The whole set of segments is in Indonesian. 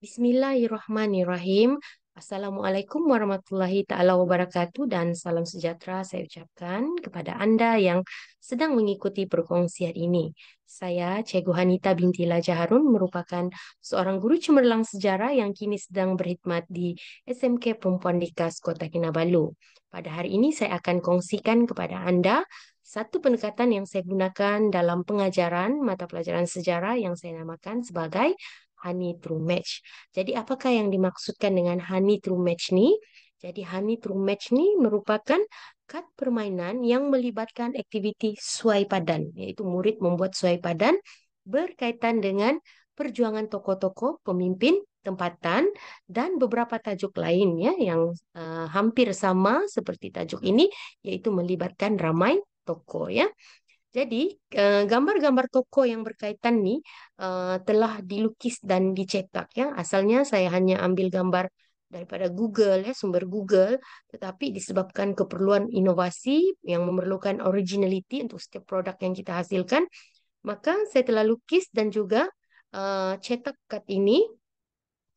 Bismillahirrahmanirrahim. Assalamualaikum warahmatullahi taala wabarakatuh dan salam sejahtera saya ucapkan kepada Anda yang sedang mengikuti perkongsian ini. Saya Cikgu Hanita binti Laja Harun merupakan seorang guru cemerlang sejarah yang kini sedang berkhidmat di SMK Perempuan Dikas Kota Kinabalu. Pada hari ini saya akan kongsikan kepada Anda satu pendekatan yang saya gunakan dalam pengajaran mata pelajaran sejarah yang saya namakan sebagai honey true match. Jadi apakah yang dimaksudkan dengan honey true match ni? Jadi honey true match ni merupakan kad permainan yang melibatkan aktiviti suai padan, iaitu murid membuat suai padan berkaitan dengan perjuangan tokoh-tokoh, pemimpin, tempatan dan beberapa tajuk lain ya yang uh, hampir sama seperti tajuk ini iaitu melibatkan ramai tokoh ya. Jadi uh, gambar-gambar toko yang berkaitan ni uh, telah dilukis dan dicetak ya. Asalnya saya hanya ambil gambar daripada Google ya sumber Google tetapi disebabkan keperluan inovasi yang memerlukan originality untuk setiap produk yang kita hasilkan maka saya telah lukis dan juga uh, cetak kad ini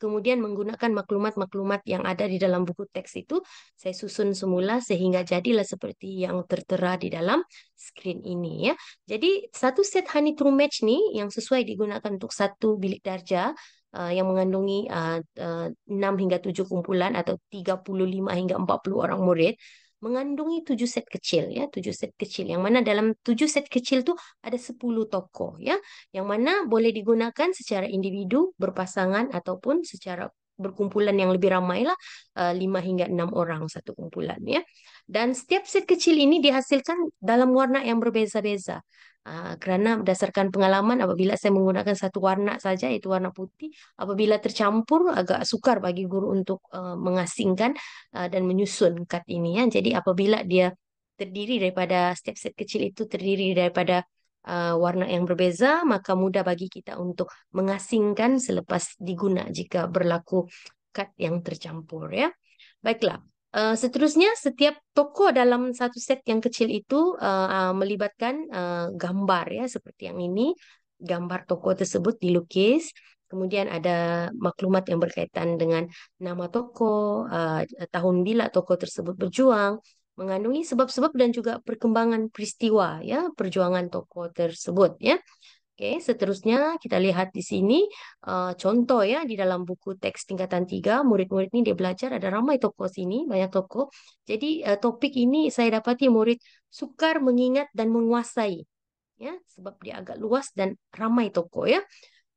kemudian menggunakan maklumat-maklumat yang ada di dalam buku teks itu saya susun semula sehingga jadilah seperti yang tertera di dalam screen ini ya. Jadi satu set honey true match ni yang sesuai digunakan untuk satu bilik darjah uh, yang mengandungi uh, uh, 6 hingga 7 kumpulan atau 35 hingga 40 orang murid mengandungi tujuh set kecil ya. Tujuh set kecil. Yang mana dalam tujuh set kecil tu ada sepuluh tokoh ya. Yang mana boleh digunakan secara individu berpasangan ataupun secara berkumpulan yang lebih ramai lah uh, lima hingga enam orang satu kumpulan ya. Dan setiap set kecil ini dihasilkan dalam warna yang berbeza-beza. Uh, kerana berdasarkan pengalaman apabila saya menggunakan satu warna saja iaitu warna putih apabila tercampur agak sukar bagi guru untuk uh, mengasingkan uh, dan menyusun kad ini ya. Jadi apabila dia terdiri daripada setiap set kecil itu terdiri daripada uh, warna yang berbeza maka mudah bagi kita untuk mengasingkan selepas diguna jika berlaku kad yang tercampur ya baiklah Uh, seterusnya, setiap toko dalam satu set yang kecil itu uh, uh, melibatkan uh, gambar ya seperti yang ini. Gambar toko tersebut dilukis. Kemudian ada maklumat yang berkaitan dengan nama toko, uh, tahun bila toko tersebut berjuang, mengandungi sebab-sebab dan juga perkembangan peristiwa ya perjuangan toko tersebut ya. Oke, seterusnya kita lihat di sini uh, contoh ya di dalam buku teks tingkatan tiga murid-murid ini dia belajar ada ramai tokoh sini, banyak tokoh. Jadi uh, topik ini saya dapati murid sukar mengingat dan menguasai ya sebab dia agak luas dan ramai tokoh ya.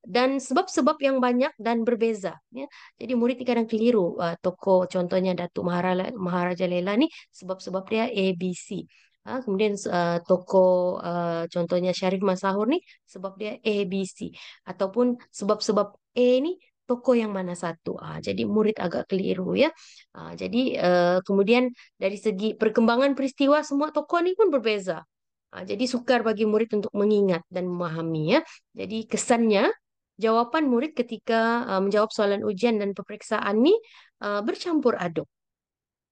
Dan sebab-sebab yang banyak dan berbeza ya. Jadi murid kadang keliru uh, tokoh contohnya Datuk Maharaja Maharaja Lela ni sebab-sebab dia ABC. Ha, kemudian uh, toko uh, contohnya Syarif Masahur ni sebab dia A, B, C. Ataupun sebab-sebab A ni toko yang mana satu. Ha, jadi murid agak keliru ya. Ha, jadi uh, kemudian dari segi perkembangan peristiwa semua toko ni pun berbeza. Ha, jadi sukar bagi murid untuk mengingat dan memahami ya. Jadi kesannya jawapan murid ketika uh, menjawab soalan ujian dan peperiksaan ni uh, bercampur aduk.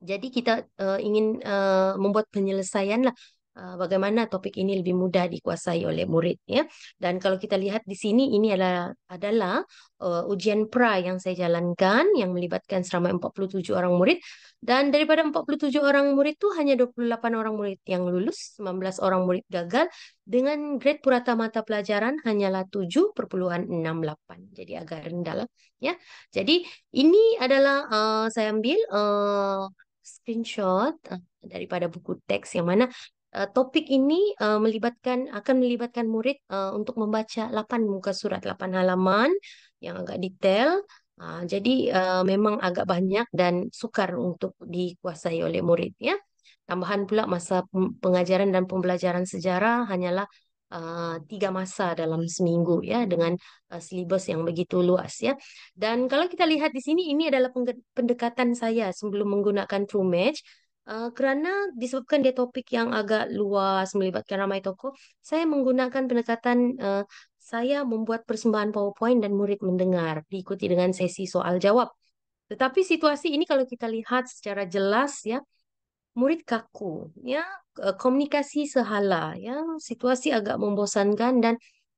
Jadi kita uh, ingin uh, membuat penyelesaian lah bagaimana topik ini lebih mudah dikuasai oleh murid ya. Dan kalau kita lihat di sini ini adalah adalah uh, ujian pra yang saya jalankan yang melibatkan seramai 47 orang murid dan daripada 47 orang murid itu hanya 28 orang murid yang lulus, 19 orang murid gagal dengan grade purata mata pelajaran hanyalah 7.68. Jadi agak rendah lah ya. Jadi ini adalah uh, saya ambil uh, screenshot daripada buku teks yang mana uh, topik ini uh, melibatkan akan melibatkan murid uh, untuk membaca 8 muka surat 8 halaman yang agak detail. Uh, jadi uh, memang agak banyak dan sukar untuk dikuasai oleh murid ya. Tambahan pula masa pengajaran dan pembelajaran sejarah hanyalah uh, tiga masa dalam seminggu ya dengan uh, silibus yang begitu luas ya. Dan kalau kita lihat di sini ini adalah pendekatan saya sebelum menggunakan True Match uh, kerana disebabkan dia topik yang agak luas melibatkan ramai tokoh, saya menggunakan pendekatan uh, saya membuat persembahan PowerPoint dan murid mendengar diikuti dengan sesi soal jawab. Tetapi situasi ini kalau kita lihat secara jelas ya murid kaku ya eh, komunikasi sehala ya situasi agak membosankan dan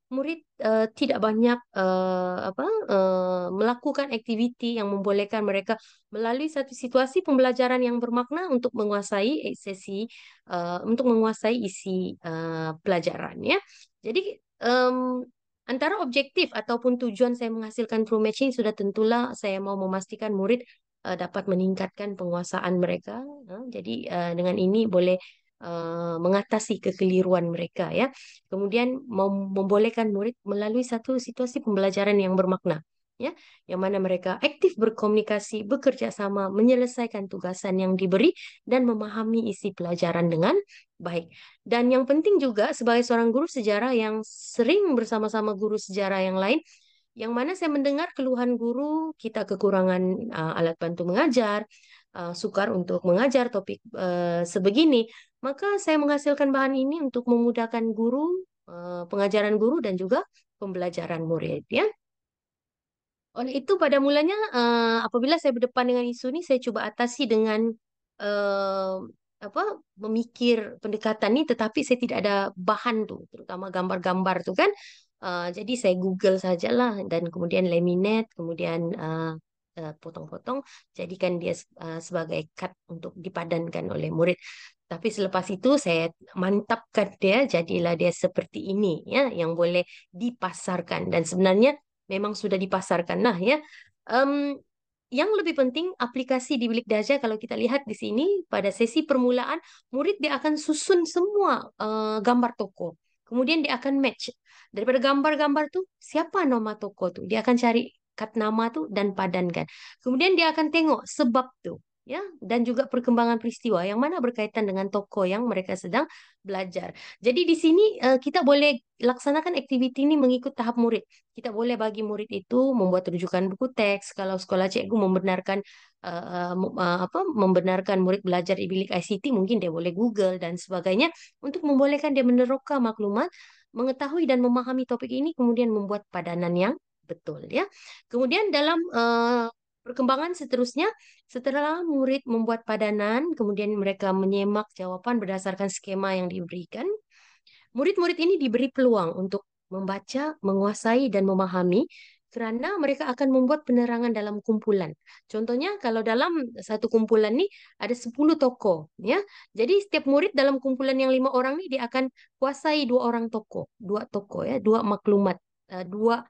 murid uh, tidak banyak uh, apa uh, melakukan aktiviti yang membolehkan mereka melalui satu situasi pembelajaran yang bermakna untuk menguasai sesi uh, untuk menguasai isi uh, pelajaran ya. Jadi um, antara objektif ataupun tujuan saya menghasilkan true matching sudah tentulah saya mau memastikan murid uh, dapat meningkatkan penguasaan mereka. Uh, jadi uh, dengan ini boleh uh, mengatasi kekeliruan mereka ya. Kemudian membolehkan murid melalui satu situasi pembelajaran yang bermakna ya, yang mana mereka aktif berkomunikasi, bekerja sama, menyelesaikan tugasan yang diberi dan memahami isi pelajaran dengan baik. Dan yang penting juga sebagai seorang guru sejarah yang sering bersama-sama guru sejarah yang lain yang mana saya mendengar keluhan guru kita kekurangan uh, alat bantu mengajar, uh, sukar untuk mengajar topik uh, sebegini maka saya menghasilkan bahan ini untuk memudahkan guru, eh, pengajaran guru dan juga pembelajaran murid ya. Oleh itu pada mulanya eh, apabila saya berdepan dengan isu ini saya coba atasi dengan uh, apa memikir pendekatan ini tetapi saya tidak ada bahan tuh terutama gambar-gambar tuh kan. Uh, jadi saya Google sajalah dan kemudian laminate, kemudian uh, potong-potong, jadikan dia uh, sebagai cut untuk dipadankan oleh murid. Tapi selepas itu saya mantapkan dia jadilah dia seperti ini ya yang boleh dipasarkan dan sebenarnya memang sudah dipasarkan. Nah ya um, yang lebih penting aplikasi di bilik daja kalau kita lihat di sini pada sesi permulaan murid dia akan susun semua uh, gambar toko. Kemudian dia akan match daripada gambar-gambar tuh siapa nama toko tuh dia akan cari kat nama tuh dan padankan. Kemudian dia akan tengok sebab tuh ya dan juga perkembangan peristiwa yang mana berkaitan dengan tokoh yang mereka sedang belajar. Jadi di sini uh, kita boleh laksanakan aktiviti ini mengikut tahap murid. Kita boleh bagi murid itu membuat rujukan buku teks kalau sekolah cikgu membenarkan uh, uh, apa membenarkan murid belajar di bilik ICT mungkin dia boleh Google dan sebagainya untuk membolehkan dia meneroka maklumat, mengetahui dan memahami topik ini kemudian membuat padanan yang betul ya. Kemudian dalam uh, Perkembangan seterusnya, setelah murid membuat padanan, kemudian mereka menyemak jawaban berdasarkan skema yang diberikan, murid-murid ini diberi peluang untuk membaca, menguasai, dan memahami kerana mereka akan membuat penerangan dalam kumpulan. Contohnya kalau dalam satu kumpulan ni ada 10 tokoh ya. Jadi setiap murid dalam kumpulan yang lima orang ni dia akan kuasai dua orang tokoh, dua tokoh ya, dua maklumat, eh, dua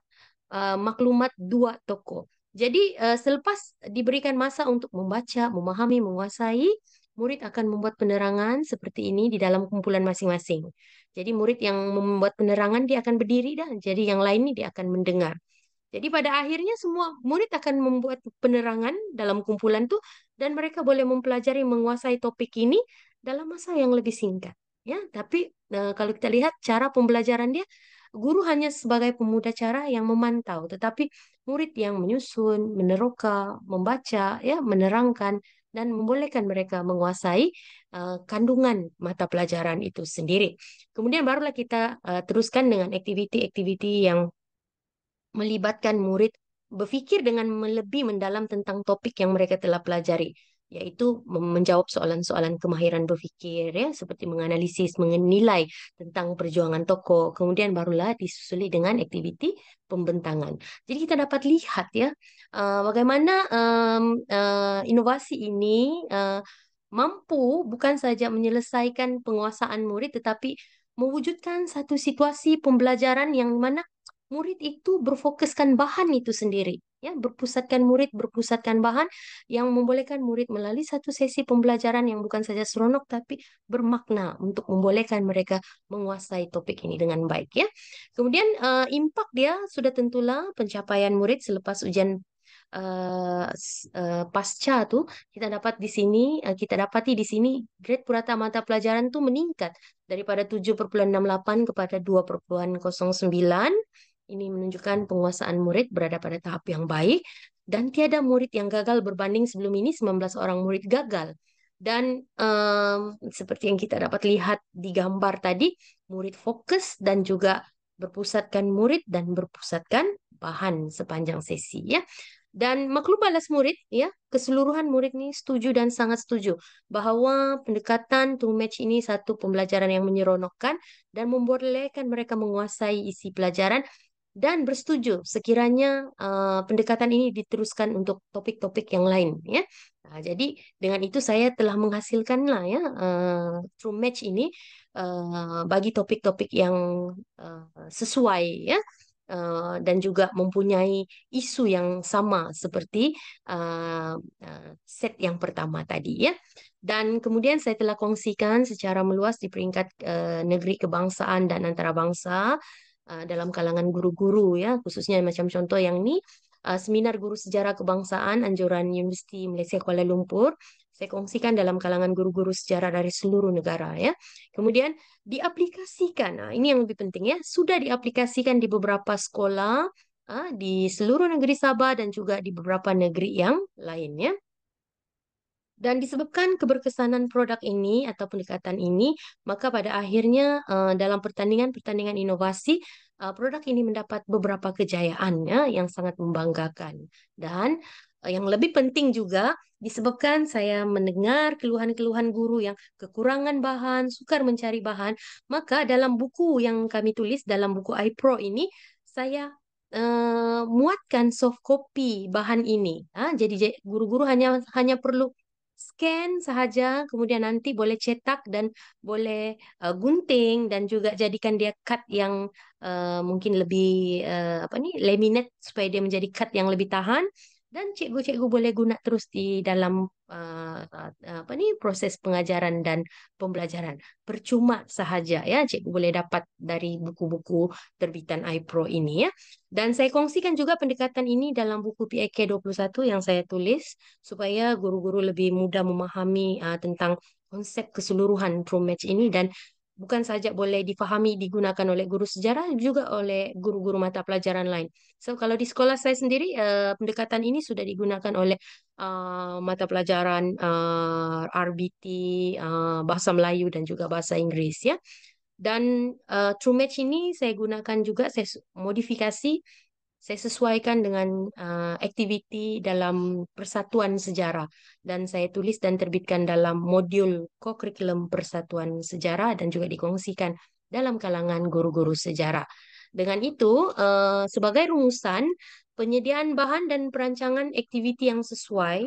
uh, maklumat dua tokoh. Jadi uh, selepas diberikan masa untuk membaca, memahami, menguasai, murid akan membuat penerangan seperti ini di dalam kumpulan masing-masing. Jadi murid yang membuat penerangan dia akan berdiri dah. Jadi yang lain ini dia akan mendengar. Jadi pada akhirnya semua murid akan membuat penerangan dalam kumpulan tuh dan mereka boleh mempelajari menguasai topik ini dalam masa yang lebih singkat. Ya, tapi uh, kalau kita lihat cara pembelajaran dia Guru hanya sebagai pemuda cara yang memantau, tetapi murid yang menyusun, meneroka, membaca, ya, menerangkan dan membolehkan mereka menguasai uh, kandungan mata pelajaran itu sendiri. Kemudian barulah kita uh, teruskan dengan aktiviti-aktiviti yang melibatkan murid berfikir dengan lebih mendalam tentang topik yang mereka telah pelajari yaitu menjawab soalan-soalan kemahiran berfikir ya seperti menganalisis menilai tentang perjuangan tokoh. Kemudian barulah disusuli dengan aktiviti pembentangan. Jadi kita dapat lihat ya uh, bagaimana um, uh, inovasi ini uh, mampu bukan saja menyelesaikan penguasaan murid tetapi mewujudkan satu situasi pembelajaran yang mana murid itu berfokuskan bahan itu sendiri ya berpusatkan murid berpusatkan bahan yang membolehkan murid melalui satu sesi pembelajaran yang bukan saja seronok tapi bermakna untuk membolehkan mereka menguasai topik ini dengan baik ya. Kemudian uh, impak dia sudah tentulah pencapaian murid selepas ujian uh, uh, pasca tuh kita dapat di sini uh, kita dapati di sini grade purata mata pelajaran tuh meningkat daripada 7,68 kepada 2,09 ini menunjukkan penguasaan murid berada pada tahap yang baik dan tiada murid yang gagal berbanding sebelum ini 19 orang murid gagal. Dan um, seperti yang kita dapat lihat di gambar tadi, murid fokus dan juga berpusatkan murid dan berpusatkan bahan sepanjang sesi ya. Dan maklum balas murid, ya, keseluruhan murid ini setuju dan sangat setuju bahwa pendekatan to match ini satu pembelajaran yang menyeronokkan dan membolehkan mereka menguasai isi pelajaran dan bersetuju sekiranya uh, pendekatan ini diteruskan untuk topik-topik yang lain, ya. Nah, jadi dengan itu saya telah menghasilkanlah ya uh, true match ini uh, bagi topik-topik yang uh, sesuai ya uh, dan juga mempunyai isu yang sama seperti uh, uh, set yang pertama tadi ya. Dan kemudian saya telah kongsikan secara meluas di peringkat uh, negeri kebangsaan dan antarabangsa uh, dalam kalangan guru-guru ya, khususnya macam contoh yang ini uh, seminar guru sejarah kebangsaan anjuran Universiti Malaysia Kuala Lumpur saya kongsikan dalam kalangan guru-guru sejarah dari seluruh negara ya. Kemudian diaplikasikan. Nah, ini yang lebih penting ya. Sudah diaplikasikan di beberapa sekolah ah, di seluruh negeri Sabah dan juga di beberapa negeri yang lainnya. Dan disebabkan keberkesanan produk ini atau pendekatan ini, maka pada akhirnya uh, dalam pertandingan-pertandingan inovasi, uh, produk ini mendapat beberapa kejayaan ya, yang sangat membanggakan. Dan uh, yang lebih penting juga disebabkan saya mendengar keluhan-keluhan guru yang kekurangan bahan, sukar mencari bahan, maka dalam buku yang kami tulis dalam buku iPro ini, saya uh, muatkan soft copy bahan ini. Ha, jadi guru-guru hanya hanya perlu scan sahaja, kemudian nanti boleh cetak dan boleh uh, gunting dan juga jadikan dia cut yang uh, mungkin lebih uh, apa ni laminate supaya dia menjadi cut yang lebih tahan dan cikgu-cikgu boleh guna terus di dalam uh, apa ni proses pengajaran dan pembelajaran. Percuma sahaja ya. Cikgu boleh dapat dari buku-buku terbitan iPro ini ya. Dan saya kongsikan juga pendekatan ini dalam buku PAK 21 yang saya tulis supaya guru-guru lebih mudah memahami uh, tentang konsep keseluruhan Pro Match ini dan bukan saja boleh difahami digunakan oleh guru sejarah juga oleh guru-guru mata pelajaran lain. So kalau di sekolah saya sendiri uh, pendekatan ini sudah digunakan oleh uh, mata pelajaran uh, eh, RBT, uh, bahasa Melayu dan juga bahasa Inggris ya. Dan uh, True Match ini saya gunakan juga saya modifikasi saya sesuaikan dengan uh, aktiviti dalam persatuan sejarah dan saya tulis dan terbitkan dalam modul co-curriculum persatuan sejarah dan juga dikongsikan dalam kalangan guru-guru sejarah. Dengan itu, uh, sebagai rumusan, penyediaan bahan dan perancangan aktiviti yang sesuai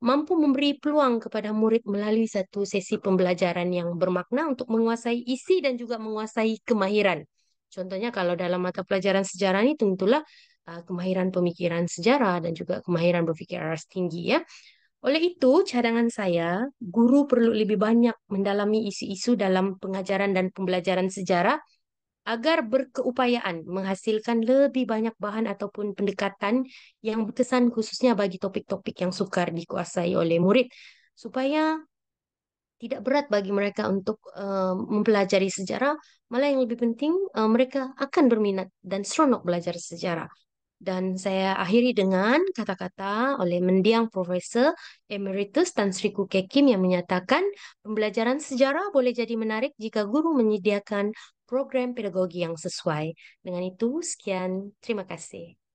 mampu memberi peluang kepada murid melalui satu sesi pembelajaran yang bermakna untuk menguasai isi dan juga menguasai kemahiran Contohnya kalau dalam mata pelajaran sejarah ini tentulah uh, kemahiran pemikiran sejarah dan juga kemahiran berpikir aras tinggi ya. Oleh itu, cadangan saya, guru perlu lebih banyak mendalami isu-isu dalam pengajaran dan pembelajaran sejarah agar berkeupayaan menghasilkan lebih banyak bahan ataupun pendekatan yang berkesan khususnya bagi topik-topik yang sukar dikuasai oleh murid supaya tidak berat bagi mereka untuk uh, mempelajari sejarah, malah yang lebih penting uh, mereka akan berminat dan seronok belajar sejarah. Dan saya akhiri dengan kata-kata oleh mendiang Profesor Emeritus Tan Sri Kuke Kim yang menyatakan pembelajaran sejarah boleh jadi menarik jika guru menyediakan program pedagogi yang sesuai. Dengan itu, sekian. Terima kasih.